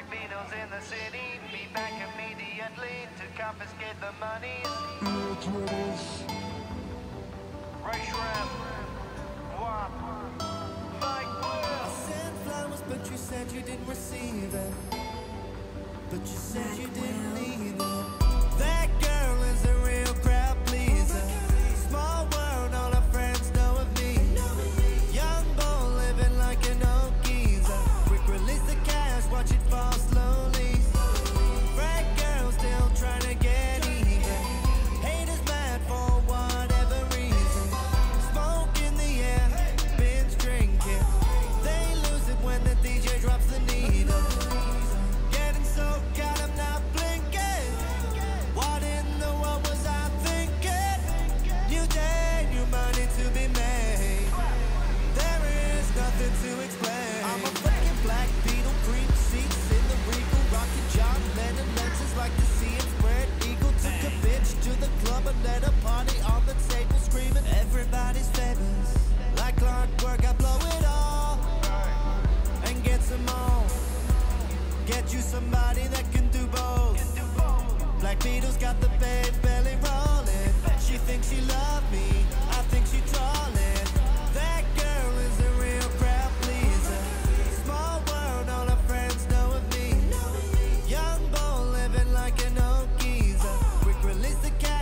black Beatles in the city. Be back immediately to confiscate the money. Beatrice. Rae Sremmurd. Wop. Mike Will. I sent flowers, but you said you didn't receive them. But you said you did. Let a party on the table screaming Everybody's famous. Like clockwork I blow it all And get some more. Get you somebody that